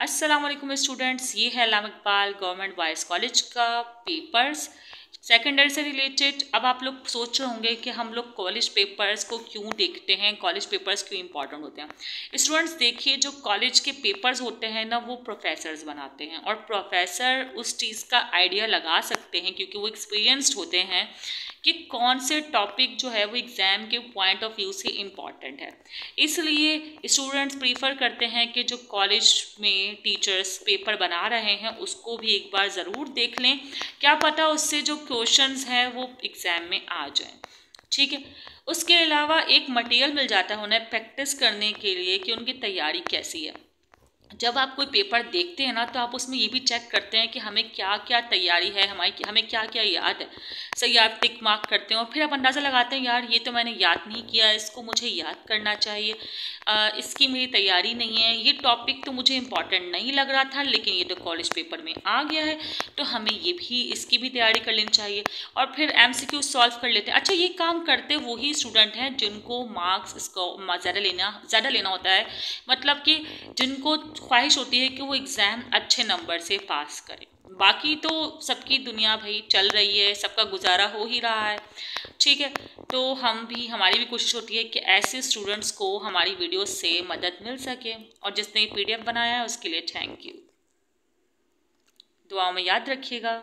Aslam students ये है Alam Iqbal government boys college का पेपर्स सेकेंडरी से रिलेटेड अब आप लोग सोच रहे होंगे कि हम लोग कॉलेज पेपर्स को क्यों देखते हैं कॉलेज पेपर्स क्यों इंपॉर्टेंट होते हैं। स्टूडेंट्स देखिए, जो कॉलेज के पेपर्स होते हैं ना, वो प्रोफेसर्स बनाते हैं और प्रोफेसर उस चीज़ का आइडिया लगा सकते हैं क्योंकि वो एक्सपीरियंसड होते हैं कि कौन से टॉपिक जो है वो एग्ज़ाम के पॉइंट ऑफ़ व्यू से इंपॉर्टेंट है। इसलिए स्टूडेंट्स प्रीफर करते हैं कि जो कॉलेज में टीचर्स पेपर बना रहे हैं, उसको भी एक बार ज़रूर देख लें। क्या पता उससे जो क्वेश्चंस हैं, वो एग्ज़ाम में आ जाएँ। ठीक है? उसके अलावा एक मटेरियल मिल जाता है उन्हें प्रैक्टिस करने के लिए कि उनकी तैयारी कैसी है। जब आप कोई पेपर देखते हैं ना तो आप उसमें ये भी चेक करते हैं कि हमें क्या क्या तैयारी है हमारी हमें क्या क्या याद है। सही आप टिक मार्क करते हैं और फिर आप अंदाज़ा लगाते हैं यार ये तो मैंने याद नहीं किया इसको मुझे याद करना चाहिए। आ, इसकी मेरी तैयारी नहीं है ये टॉपिक तो मुझे इंपॉर्टेंट नहीं लग रहा था लेकिन ये तो कॉलेज पेपर में आ गया है तो हमें ये भी इसकी भी तैयारी कर लेनी चाहिए। और फिर एमसीक्यू सॉल्व कर लेते हैं। अच्छा ये काम करते वही स्टूडेंट हैं जिनको मार्क्स इसको ज़्यादा लेना ज़्यादा लेना होता है। मतलब कि जिनको ख्वाहिश होती है कि वो एग्ज़ाम अच्छे नंबर से पास करें। बाकी तो सबकी दुनिया भाई चल रही है, सबका गुजारा हो ही रहा है। ठीक है तो हम भी, हमारी भी कोशिश होती है कि ऐसे स्टूडेंट्स को हमारी वीडियो से मदद मिल सके। और जिसने पीडीएफ बनाया है, उसके लिए थैंक यू दुआओं में याद रखिएगा।